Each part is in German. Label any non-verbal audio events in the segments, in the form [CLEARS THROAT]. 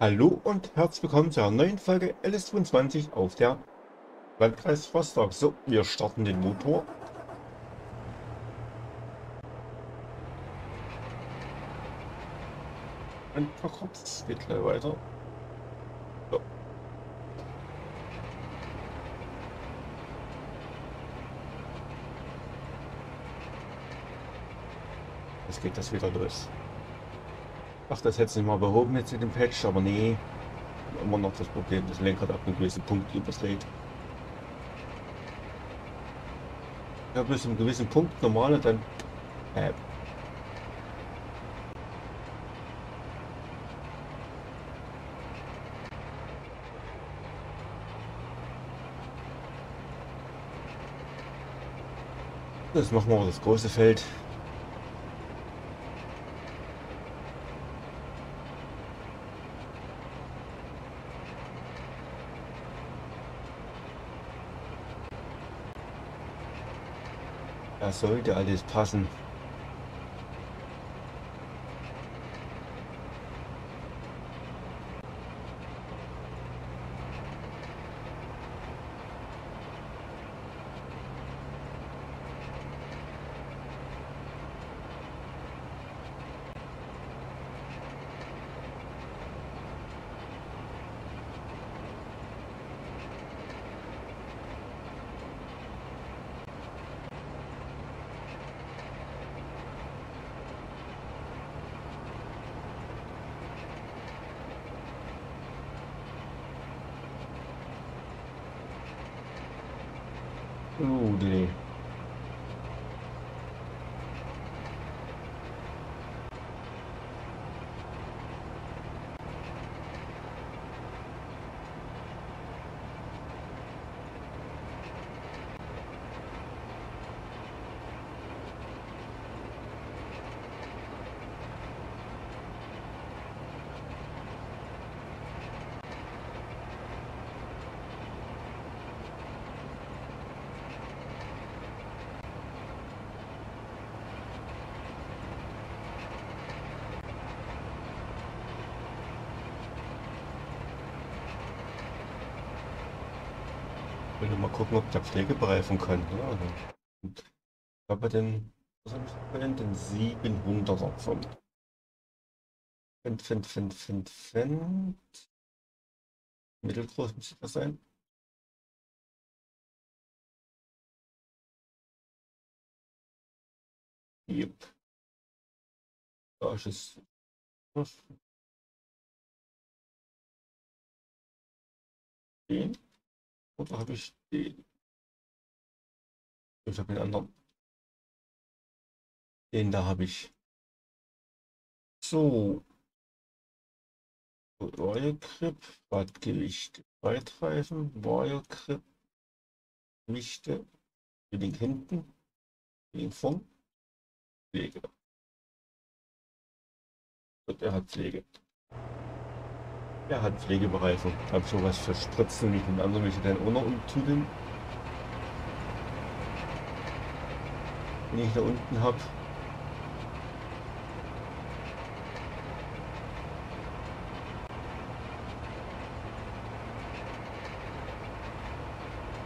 Hallo und herzlich willkommen zu einer neuen Folge LS22 auf der Landkreis Rostock. So, wir starten den Motor. Und verkürzt, es geht gleich weiter. Jetzt geht das wieder los. Ach, das hätte nicht mal behoben jetzt in dem Patch, aber nee. Immer noch das Problem, das Lenkrad ab einem gewissen Punkt überdreht. Ja, bis einem gewissen Punkt normal und dann. Äh, Das machen wir das große Feld. Sollte alles passen. Oh, nee. Will mal gucken, ob der Pflegebereifung kann. Ja, ich habe den, was ich vorhin? Den 700er vom Fendt, Fendt, Fendt, Fendt, Fendt. Mittelgroß müsste das sein. Yep. Da ist es. Den. Oder habe ich den? Ich habe den anderen. Den da habe ich. So. Royal Grip, Radgewicht, Breitreifen, Royal Grip, Gewichte, den hinten, den vorn, Pflege. Und er hat Pflege. Er hat Pflegebereifung. Ich habe sowas für Spritzen nicht und andere möchte dann auch noch umtüdeln. Wenn ich da unten habe.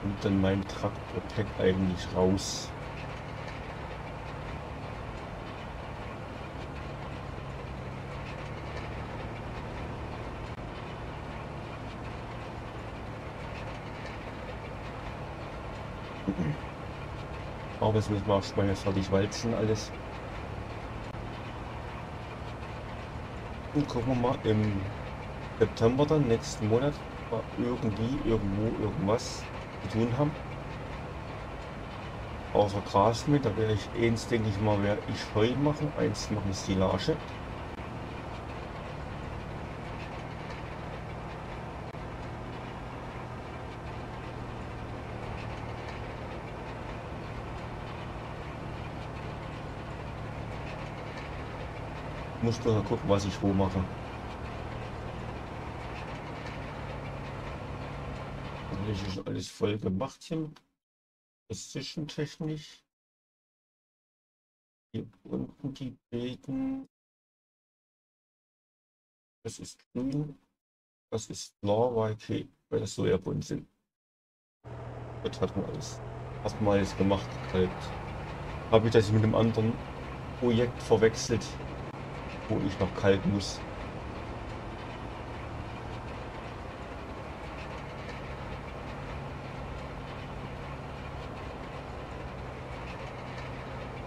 Und dann mein Traktor-Pack eigentlich raus. Aber jetzt müssen wir auch mal fertig walzen alles. Und gucken wir mal im September dann, nächsten Monat, mal irgendwie, irgendwo, irgendwas zu tun haben. Außer Gras mit, da werde ich eins, denke ich mal, werde ich Heu machen, eins machen Silage. Muss nur gucken, was ich wo mache. Das ist alles voll gemacht hier. Precision technisch. Hier unten die Beten. Das ist grün. Das ist klar, weil, okay, weil das Sojabund sind. Das hat man alles erstmals gemacht. Halt. Habe ich das mit einem anderen Projekt verwechselt, wo ich noch kalten muss.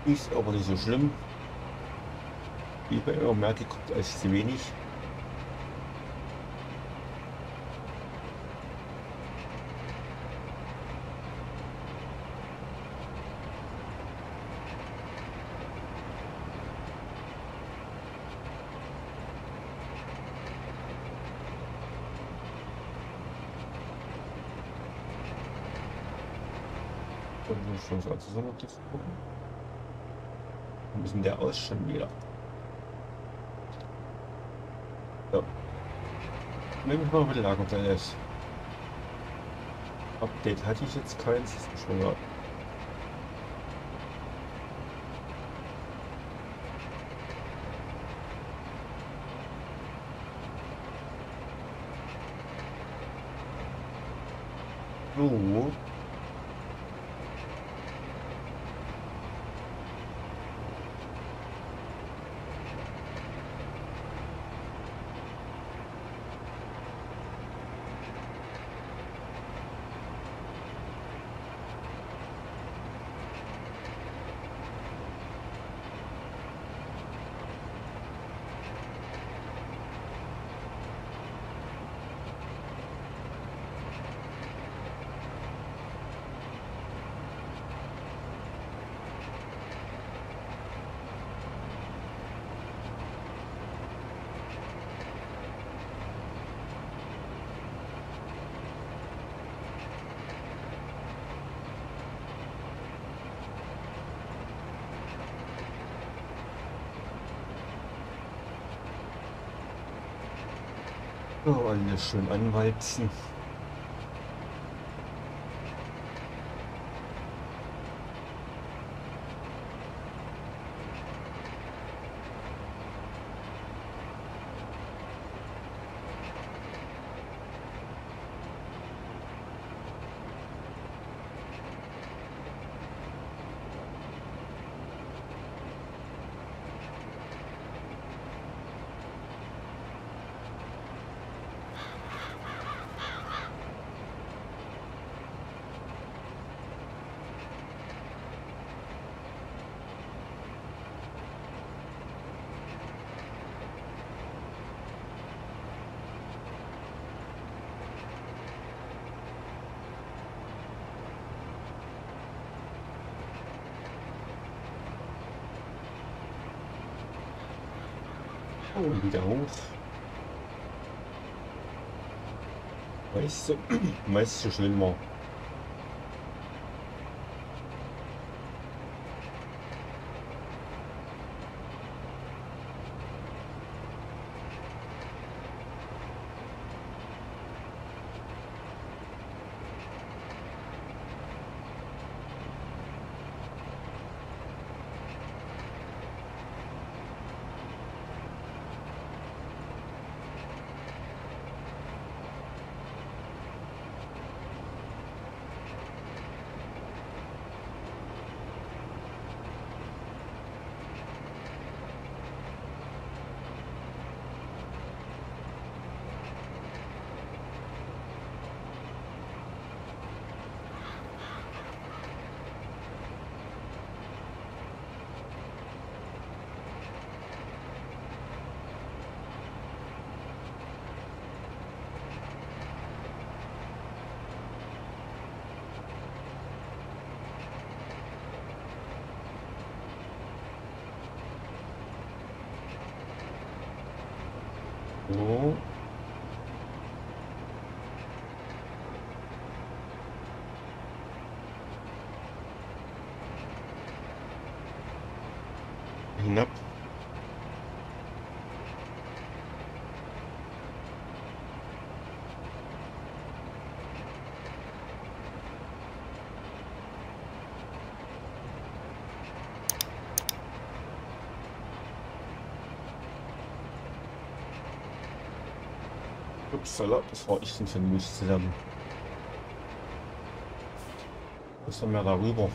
Ist aber nicht so schlimm. Wie ich immer merke, kommt als zu wenig. Und schon so zusammen gucken. Wie sieht der aus schon wieder? So. Nehmen wir mal mit Lagerteil ist. Update hatte ich jetzt keins, ist schon mal. So. Oh, alles schön anwalzen. Oh, wieder [CLEARS THROAT] hoch. 哦 Upsala, das war ich denn für Mist zusammen. Haben wir darüber?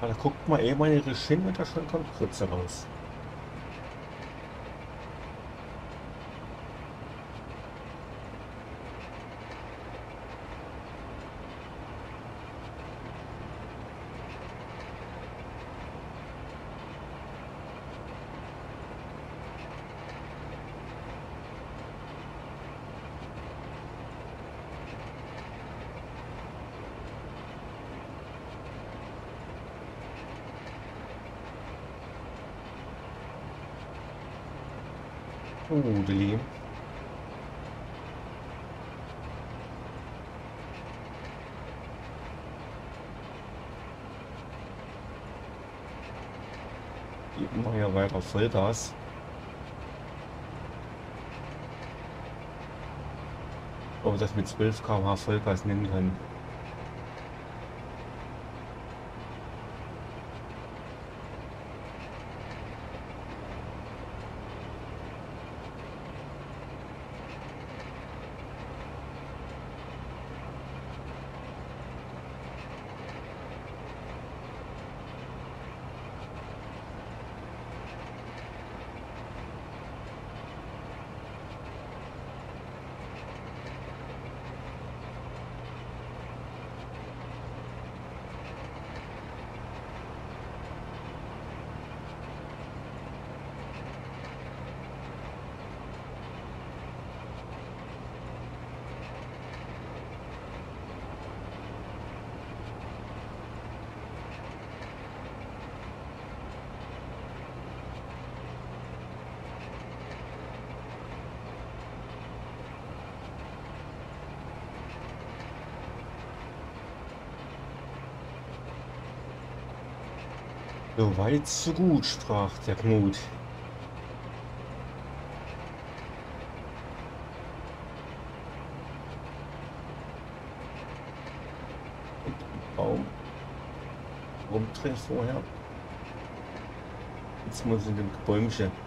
Ah, da guckt mal eben meine und da schon kommt Grütze raus. Rudeli. Geben wir ja weiter Vollgas. Ob das mit 12 km/h Vollgas nehmen kann. So weit, so gut, sprach der Knut. Baum rumdrehen vorher. Jetzt muss ich in dem Bäumchen.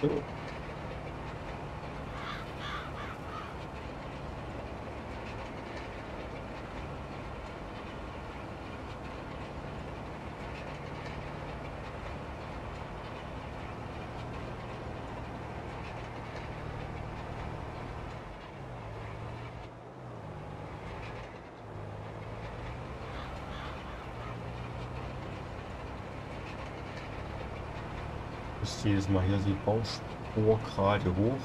So. Ist jedes Mal hier die Bauspur gerade hoch.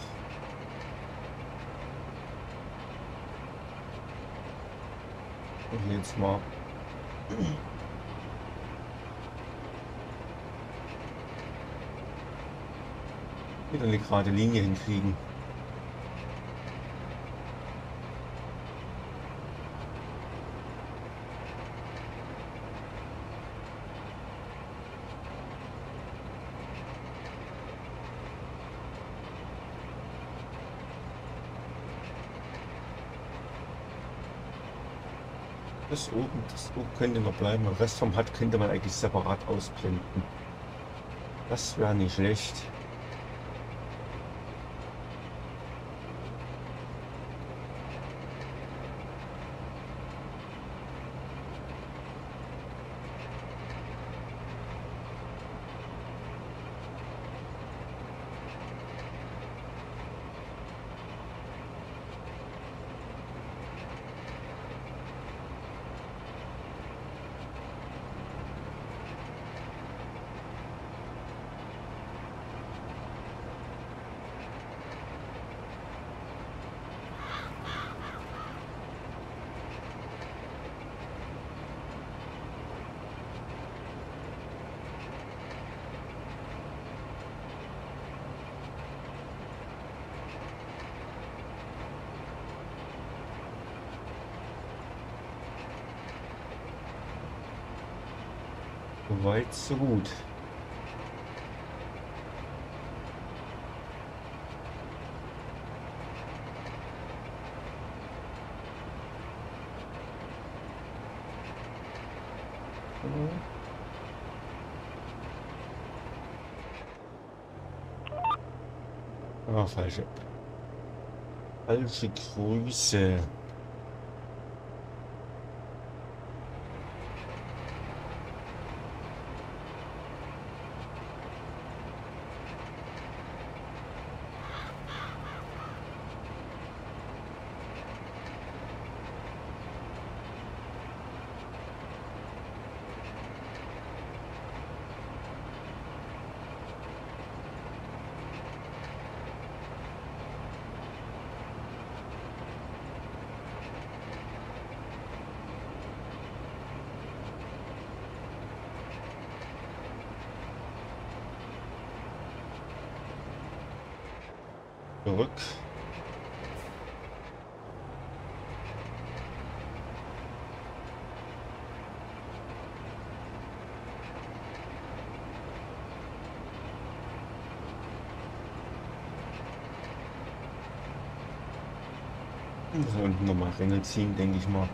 Und jetzt mal wieder eine gerade Linie hinkriegen. Das oben, das oben könnte noch bleiben. Den Rest vom Hut könnte man eigentlich separat ausblenden. Das wäre nicht schlecht. So weit, so gut. Ah, falsche. Falsche Grüße. Zurück. Unten nochmal Ringe ziehen, denke ich mal.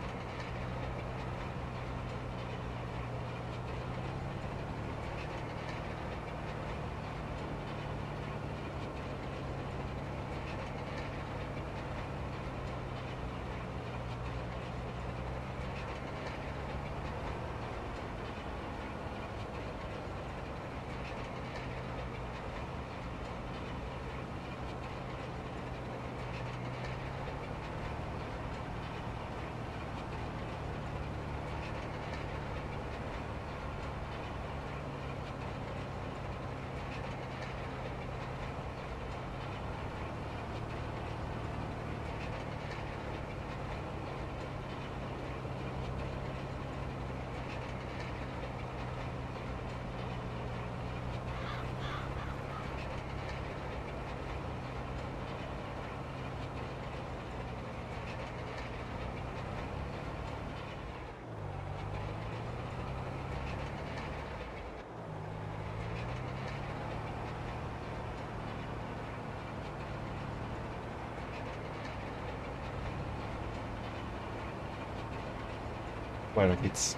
Weiter geht's.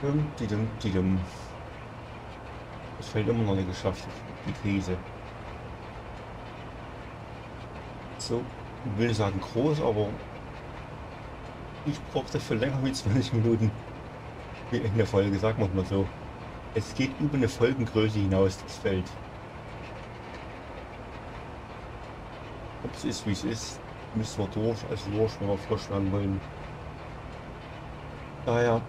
Dum, die dum, die dum. Feld immer noch nicht geschafft, die Krise. So, will sagen groß, aber ich brauchte für länger wie 20 Minuten wie in der Folge, sagen wir mal so. Es geht über eine Folgengröße hinaus, das Feld. Ob es ist, wie es ist, müssen wir durch, also durch, wenn wir werden wollen. Daher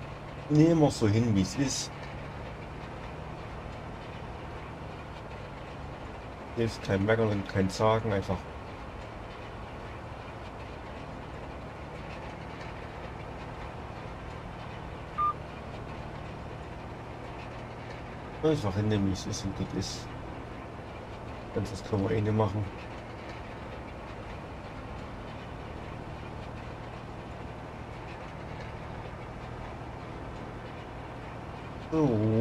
nehmen wir es so hin, wie es ist. Hilft kein Meckern und kein Sagen, einfach einfach hinnehmen, wie es ist und gut ist. Ganz das können wir eh nicht machen. So.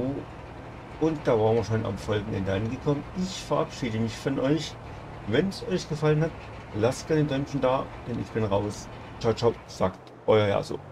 Und da waren wir schon am Folgenende angekommen. Ich verabschiede mich von euch. Wenn es euch gefallen hat, lasst gerne ein Däumchen da, denn ich bin raus. Ciao, ciao, sagt euer Jaso.